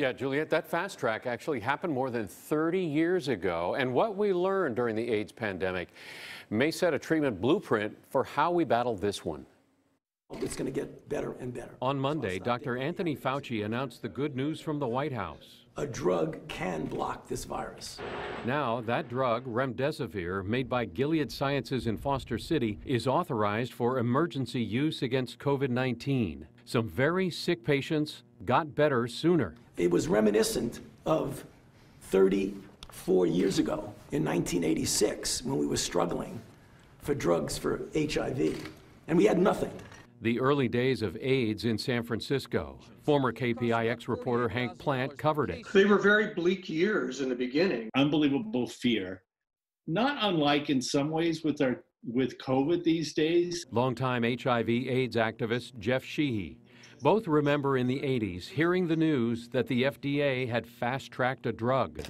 Yeah, Juliet, that fast track actually happened more than 30 years ago. And what we learned during the AIDS pandemic may set a treatment blueprint for how we battle this one. It's going to get better and better. On Monday, Dr. Anthony Fauci announced the good news from the White House. A drug can block this virus. Now, that drug, remdesivir, made by Gilead Sciences in Foster City, is authorized for emergency use against COVID 19. Some very sick patients got better sooner. It was reminiscent of 34 years ago in 1986 when we were struggling for drugs for HIV, and we had nothing. The early days of AIDS in San Francisco. Former KPIX reporter Hank Plante covered it. They were very bleak years in the beginning. Unbelievable fear. Not unlike in some ways with our with COVID these days. Longtime HIV AIDS activist Jeff Sheehy. Both remember in the 80s hearing the news that the FDA had fast tracked a drug.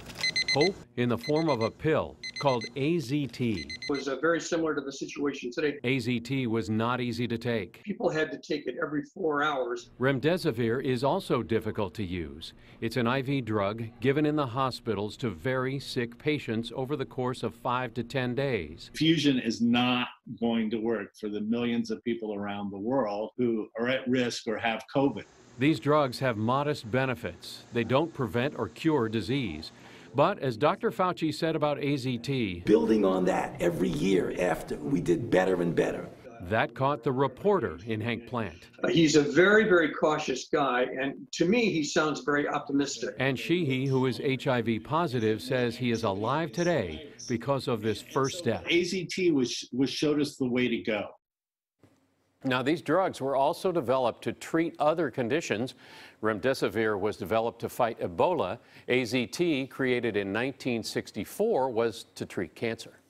Hope in the form of a pill called AZT. was uh, very similar to the situation today. AZT was not easy to take. People had to take it every four hours. Remdesivir is also difficult to use. It's an IV drug given in the hospitals to very sick patients over the course of five to 10 days. Fusion is not going to work for the millions of people around the world who are at risk or have COVID. These drugs have modest benefits. They don't prevent or cure disease. But as Dr. Fauci said about AZT, building on that every year after, we did better and better. That caught the reporter in Hank Plante. Uh, he's a very, very cautious guy, and to me, he sounds very optimistic. And Sheehy, who is HIV positive, says he is alive today because of this first step. AZT was, was showed us the way to go. Now, these drugs were also developed to treat other conditions. Remdesivir was developed to fight Ebola. AZT, created in 1964, was to treat cancer.